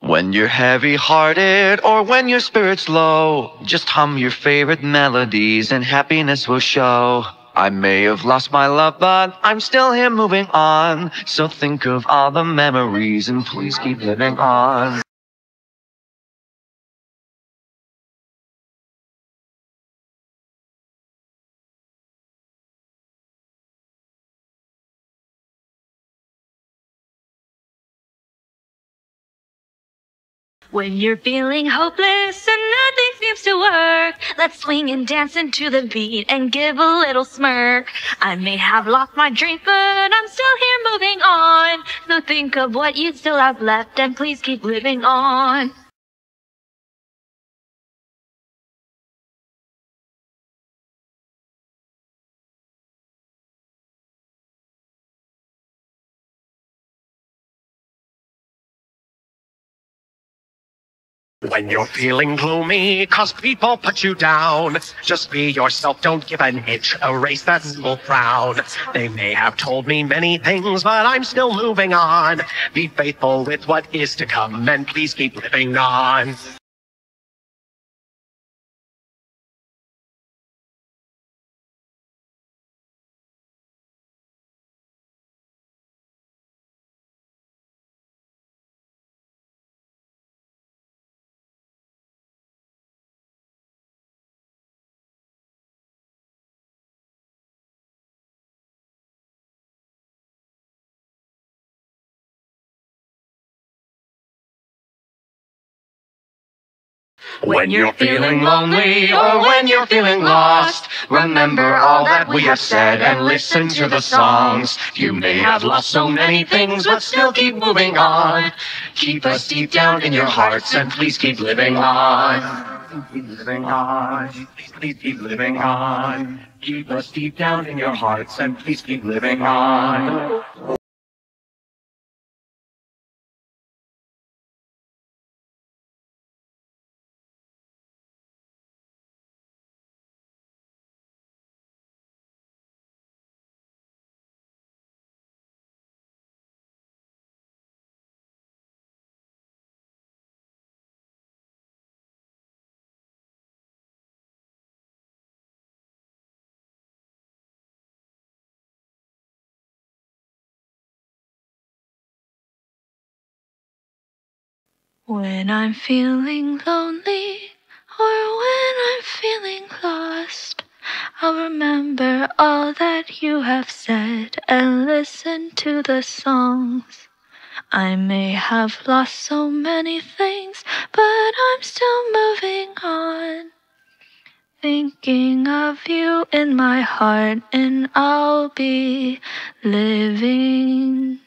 When you're heavy hearted or when your spirit's low, just hum your favorite melodies and happiness will show. I may have lost my love, but I'm still here moving on. So think of all the memories and please keep living on. When you're feeling hopeless and nothing seems to work, let's swing and dance into the beat and give a little smirk. I may have lost my dreams, but I'm still here moving on. So think of what you still have left and please keep living on. When you're feeling gloomy, cause people put you down, just be yourself, don't give an inch, erase that single frown. They may have told me many things, but I'm still moving on. Be faithful with what is to come, and please keep living on. When you're feeling lonely or when you're feeling lost, remember all that we have said and listen to the songs. You may have lost so many things, but still keep moving on. Keep us deep down in your hearts and please keep living on. Keep living on. Please, keep living on. Keep us deep down in your hearts and please keep living on. When I'm feeling lonely or when I'm feeling lost, I'll remember all that you have said and listen to the songs. I may have lost so many things, but I'm still moving on. Thinking of you in my heart, and I'll be living